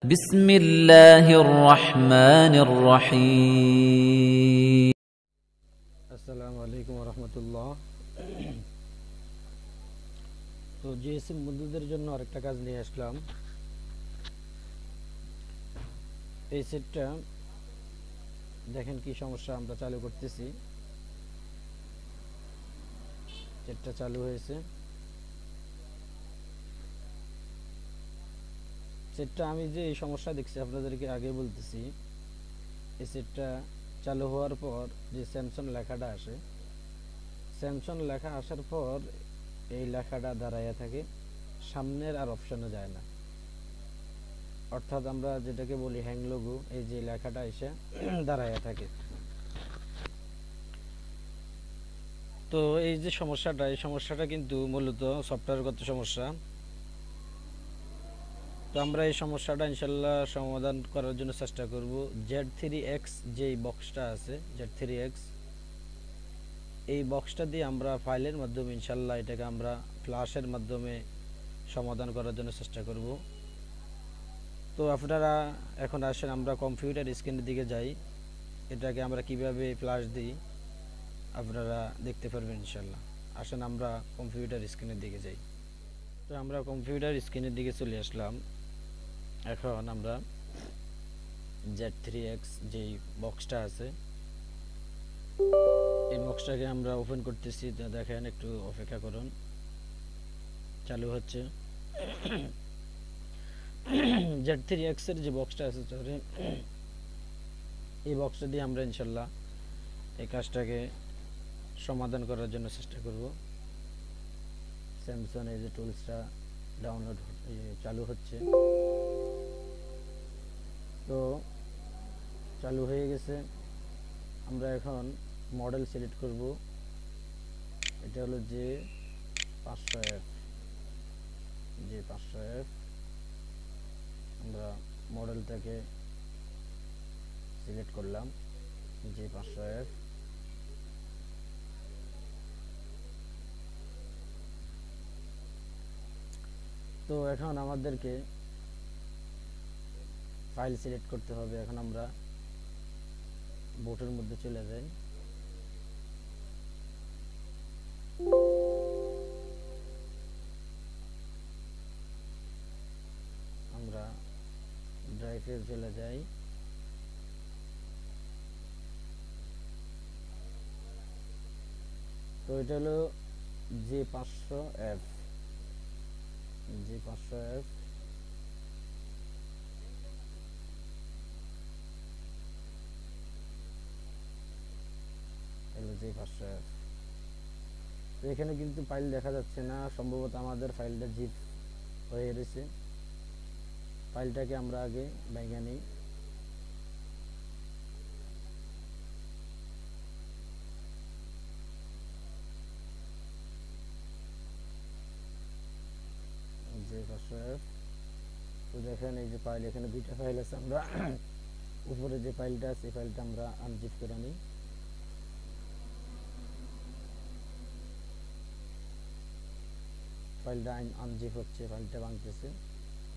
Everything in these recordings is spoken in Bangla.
بسم الله الرحمن الرحيم আসসালামু আলাইকুম রহমতুল্লাহ তো জিএসএম বন্ধুদের জন্য আরেকটা কাজ নিয়ে আসলাম এই সেটটা দেখেন কি সমস্যা আমরা চালু করতেছি সেটটা চালু হয়েছে সেটটা আমি যে এই সমস্যা দেখছি, আপনাদেরকে আগে বলতেছি এই সেটটা চালু হওয়ার পর যে স্যামসং লেখাটা আসে স্যামসং লেখা আসার পর এই লেখাটা দাঁড়াইয়া থাকে, সামনের আর অপশনে যায় না। অর্থাৎ আমরা যেটাকে বলি হ্যাং লোগো এই যে লেখাটা এসে দাঁড়াইয়া থাকে। তো এই যে সমস্যাটা, এই সমস্যাটা কিন্তু মূলত সফটওয়্যারগত সমস্যা। তো আমরা এই সমস্যাটা ইনশাল্লাহ সমাধান করার জন্য চেষ্টা করব। জেড থ্রি এক্স যেই বক্সটা আছে জেড থ্রি এক্স এই বক্সটা দিয়ে আমরা ফাইলের মাধ্যমে ইনশাল্লাহ এটাকে আমরা ফ্লাশের মাধ্যমে সমাধান করার জন্য চেষ্টা করব। তো আপনারা এখন আসেন, আমরা কম্পিউটার স্ক্রিনের দিকে যাই। এটাকে আমরা কীভাবে ফ্লাশ দিই, আপনারা দেখতে পারবেন ইনশাল্লাহ। আসেন, আমরা কম্পিউটার স্ক্রিনের দিকে যাই। তো আমরা কম্পিউটার স্ক্রিনের দিকে চলে আসলাম। এখন আমরা জেড থ্রি এক্স যেই বক্সটা আছে, এই বক্সটাকে আমরা ওপেন করতেছি। দেখেন একটু অপেক্ষা করুন। চালু হচ্ছে। জেড থ্রি এক্সের যে বক্সটা আছে সরি এই বক্সটা দিয়ে আমরা ইনশাল্লাহ এই কাজটাকে সমাধান করার জন্য চেষ্টা করব। স্যামসং এই যে টুলসটা ডাউনলোড চালু হচ্ছে। তো চালু হয়ে গেছে। আমরা এখন মডেল সিলেক্ট করব। এটা হলো যে পাঁচশো এফ যে পাঁচশো এফ আমরা মডেলটাকে সিলেক্ট করলাম। যে পাঁচশো এফ তো এখন আমাদেরকে ফাইল সিলেক্ট করতে হবে, এখন আমরা বোটের মধ্যে চলে যাই। আমরা ড্রাইভে চলে যাই। তো এটা হলো যে পাঁচশো এফ জি পাঁচশো এফ জি পাঁচশো এফ তো এখানে কিন্তু ফাইল দেখা যাচ্ছে না, সম্ভবত আমাদের ফাইলটা জিপ হয়ে রয়েছে ফাইলটাকে আমরা আগে ব্যাঙ্গা নিই। তো দেখেন এই যে ফাইল এখানে দুইটা ফাইল আছে আমরা। উপরে যে ফাইলটা আছে ফাইলটা আমরা আনজিপ করে নিই। ফাইলটা আনজিপ হচ্ছে, ফাইলটা ভাঙতেছে।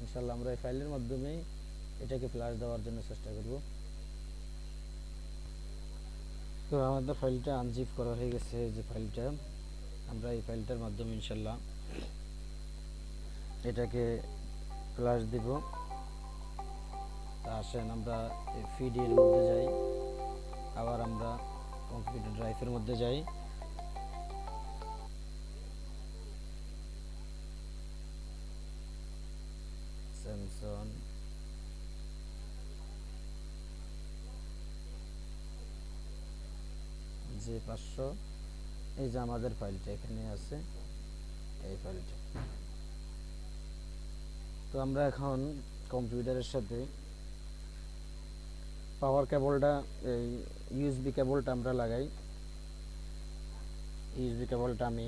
ইনশাল্লাহ আমরা এই ফাইলের মাধ্যমে এটাকে ফ্ল্যাশ দেওয়ার জন্য চেষ্টা করব। তো আমাদের ফাইলটা আনজিপ করা হয়ে গেছে, যে ফাইলটা। আমরা এই ফাইলটার মাধ্যমে ইনশাল্লাহ এটাকে ফ্লাশ দিব। তা আসেন আমরা ফিডের মধ্যে যাই। আবার আমরা কম্পিউটার ড্রাইভের মধ্যে যাই। স্যামসং যে পাঁচশো। এই যে আমাদের ফাইলটা এখানে আছে। এই ফাইলটা তো আমরা এখন কম্পিউটারের সাথে পাওয়ার কেবলটা এই ইউএসবি কেবলটা আমরা লাগাই। ইউএসবি কেবলটা আমি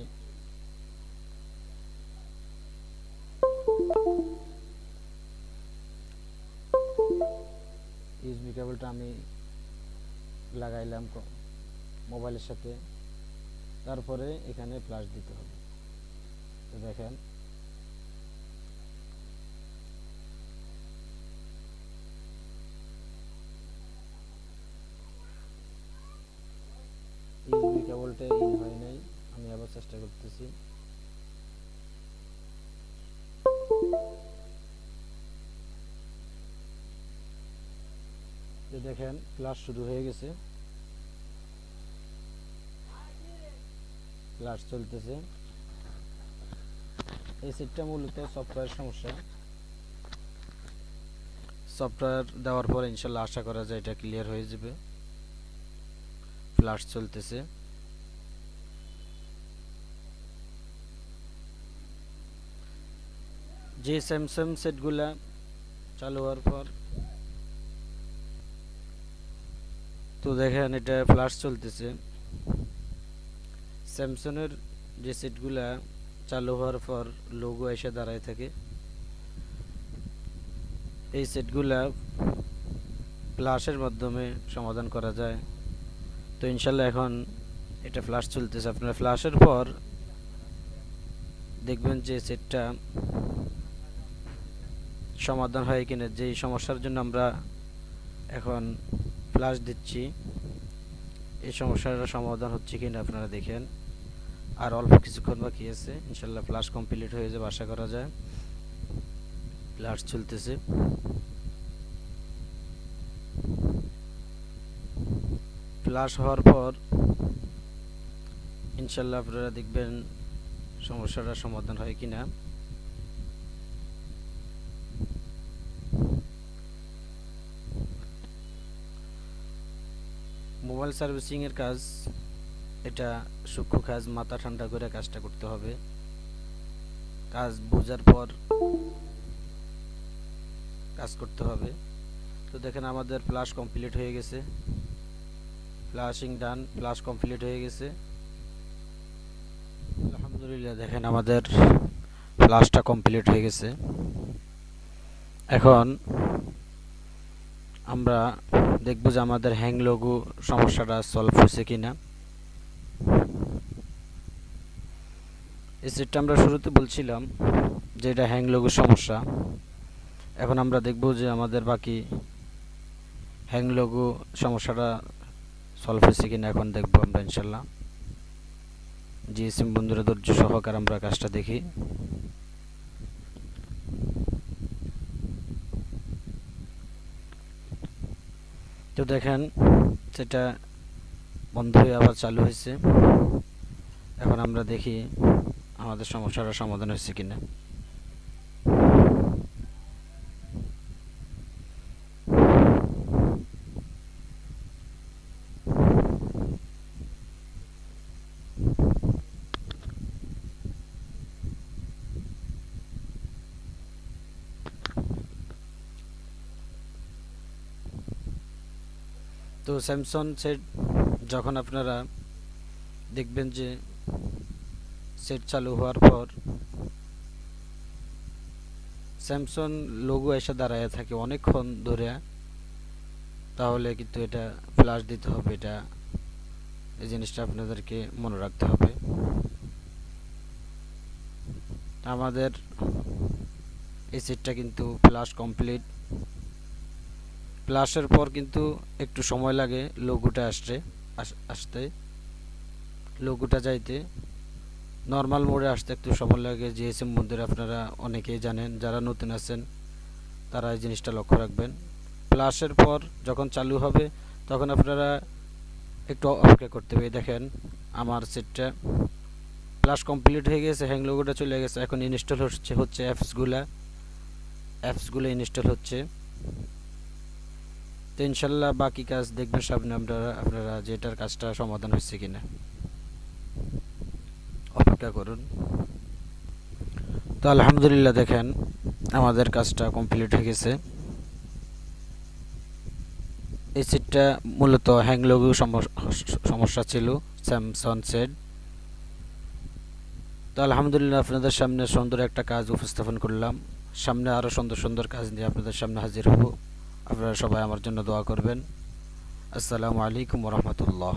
ইউজবি কেবলটা আমি লাগাইলাম মোবাইলের সাথে। তারপরে এখানে প্লাস দিতে হবে। তো দেখেন। ইউজবি হয় নাই। আমি আবার চেষ্টা করতেছি। তো দেখেন ক্লাস শুরু হয়ে গেছে। ক্লাস চলতেছে। এই সেটটা মূলত সফটওয়্যার সমস্যা। সফটওয়্যার দেওয়ার পর ইনশাল্লাহ আশা করা যায় এটা ক্লিয়ার হয়ে যাবে। ফ্লাশ চলতেছে। যে স্যামসাং সেটগুলা চালু হওয়ার পর তো দেখেন এটা ফ্লাশ চলতেছে। স্যামসংয়ের যে সেটগুলা চালু হওয়ার পর লোগো এসে দাঁড়ায় থাকে। এই সেটগুলা ফ্লাশের মাধ্যমে সমাধান করা যায়। তো ইনশাল্লাহ এখন এটা ফ্লাশ চলতেছে। আপনারা ফ্লাশের পর দেখবেন যে সেটটা সমাধান হয় কিনা, যেই সমস্যার জন্য আমরা এখন ফ্লাশ দিচ্ছি। এই সমস্যাটা সমাধান হচ্ছে কিনা আপনারা দেখেন। আর অল্প কিছুক্ষণ বাকি আছে। ইনশাল্লাহ ফ্লাশ কমপ্লিট হয়ে যাবে, আশা করা যায়। ফ্লাশ চলতেছে। ফ্লাশ হওয়ার পর ইনশাল্লাহ আপনারা দেখবেন সমস্যাটা সমাধান হয় কিনা। মোবাইল সার্ভিসিং এর কাজ, এটা সূক্ষ্ম কাজ, মাথা ঠান্ডা করে কাজটা করতে হবে। কাজ বোঝার পর কাজ করতে হবে। তো দেখেন আমাদের প্লাস কমপ্লিট হয়ে গেছে। ফ্লাশিং ডান প্লাস কমপ্লিট হয়ে গেছে। আলহামদুলিল্লাহ, দেখেন আমাদের প্লাসটা কমপ্লিট হয়ে গেছে। এখন আমরা দেখব যে আমাদের হ্যাং লগু সমস্যাটা সলভ হয়েছে কিনা। এই সেটটা আমরা শুরুতে বলছিলাম যে এটা হ্যাং লগু সমস্যা। এখন আমরা দেখব যে আমাদের বাকি হ্যাং লগু সমস্যাটা সলভ হয়েছে কিনা এখন দেখব আমরা ইনশাল্লাহ। জিএসএম বন্ধুরা ধৈর্য সহকার আমরা কাজটা দেখি। তো দেখেন, সেটা বন্ধ হয়ে আবার চালু হয়েছে। এখন আমরা দেখি আমাদের সমস্যাটা সমাধান হয়েছে কিনা। তো স্যামসং সেট যখন আপনারা দেখবেন যে সেট চালু হওয়ার পর স্যামসং লোগো এসে দাঁড়ায় থাকে অনেকক্ষণ ধরে, তাহলে কিন্তু এটা ফ্লাশ দিতে হবে, এটা এই জিনিসটা আপনাদেরকে মনে রাখতে হবে। আমাদের এই সেটটা কিন্তু ফ্লাশ কমপ্লিট প্লাসের পর কিন্তু একটু সময় লাগে লোগোটা আসতে আসতে লোগোটা যাইতে। নর্মাল মোডে আসতে একটু সময় লাগে। জিএসএম মন্দির আপনারা অনেকেই জানেন, যারা নতুন আছেন, তারা এই জিনিসটা লক্ষ্য রাখবেন। প্লাসের পর যখন চালু হবে, তখন আপনারা একটু অপেক্ষা করতে হবে। দেখেন, আমার সেটটা প্লাস কমপ্লিট হয়ে গেছে হ্যাং লোগোটা চলে গেছে। এখন ইনস্টল হচ্ছে হচ্ছে অ্যাপসগুলা অ্যাপসগুলো ইনস্টল হচ্ছে। তো ইনশাল্লাহ বাকি কাজ দেখবেন সামনে আপনারা আপনারা যেটার কাজটা সমাধান হচ্ছে কিনা। অপেক্ষা করুন। তো আলহামদুলিল্লাহ দেখেন, আমাদের কাজটা কমপ্লিট হয়ে গেছে। এই সিটটা মূলত হ্যাংলগু সমস্যা ছিল স্যামসং সেট তো আলহামদুলিল্লাহ আপনাদের সামনে সুন্দর একটা কাজ উপস্থাপন করলাম। সামনে আরও সুন্দর সুন্দর কাজ নিয়ে আপনাদের সামনে হাজির হব। আপনারা সবাই আমার জন্য দোয়া করবেন। আসসালামু আলাইকুম রহমতুল্লাহ।